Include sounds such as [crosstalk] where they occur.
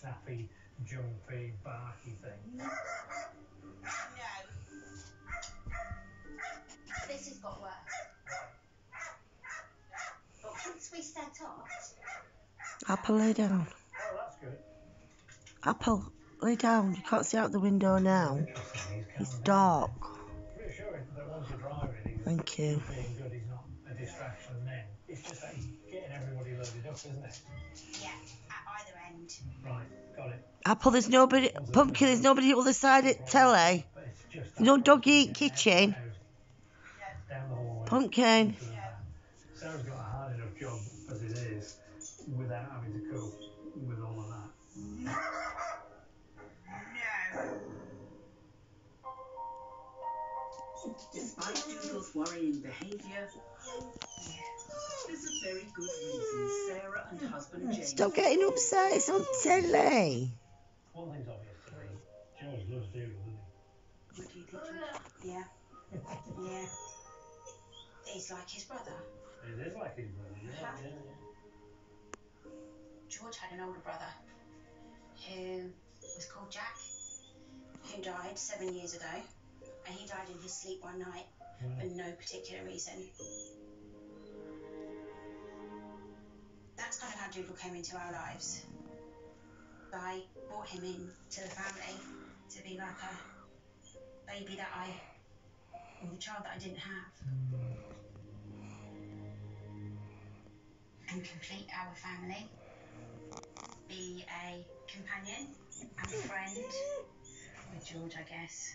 fluffy, jumpy, barky thing. [laughs] No. This has got worse. But once we set off, Apple, lay down. Oh, that's good. Apple, lay down. You can't see out the window now. It's dark. Reassuring that once you're driving, he's Thank you. being good. He's not a distraction then. It's just that he's getting everybody loaded up, isn't it? yeah, at. Right, got it. Apple, there's nobody. Pumpkin, there's nobody at the other side at telly. But it's just No that doggy getting kitchen. Down the hallway. Pumpkin. into. Sarah's got a hard enough job as it is without having to cope with all of that. No. Despite Doodle's worrying behaviour, there's a very good reason Sarah and husband James Stop getting upset. It's on telly. One thing's obvious to me. George loves Doodle, doesn't What do you? Yeah. Yeah. He's like his brother. he? It is like his brother. Yeah, yeah, yeah. George had an older brother who was called Jack, who died seven years ago, and he died in his sleep one night for no particular reason. That's kind of how Doodle came into our lives. I brought him in to the family to be like a baby that I, or the child that I didn't have, and complete our family. Be a companion and a friend with George, I guess.